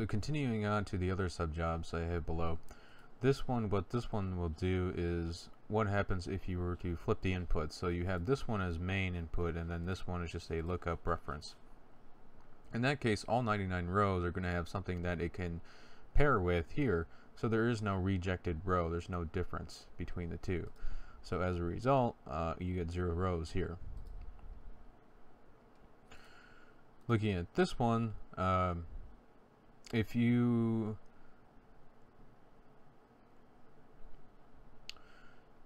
So continuing on to the other subjobs I have below. This one, what this one will do is what happens if you were to flip the input. So you have this one as main input and then this one is just a lookup reference. In that case, all 99 rows are going to have something that it can pair with here. So there is no rejected row. There's no difference between the two. So as a result, uh, you get zero rows here. Looking at this one, um, if you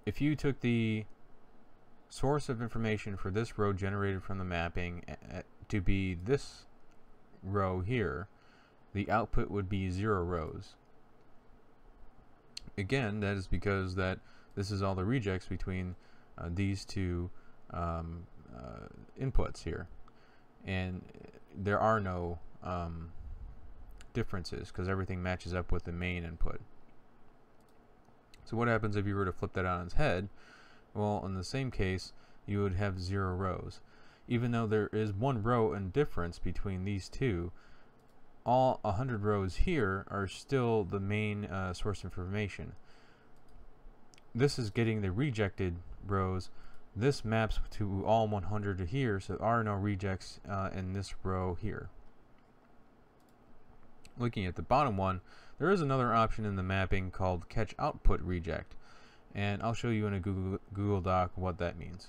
if you took the source of information for this row generated from the mapping to be this row here, the output would be zero rows. Again, that is because that this is all the rejects between uh, these two um, uh, inputs here. And there are no um, differences because everything matches up with the main input. So what happens if you were to flip that on its head? Well, in the same case, you would have zero rows. Even though there is one row in difference between these two, all 100 rows here are still the main uh, source information. This is getting the rejected rows. This maps to all 100 here, so there are no rejects uh, in this row here looking at the bottom one, there is another option in the mapping called catch output reject. And I'll show you in a Google, Google Doc what that means.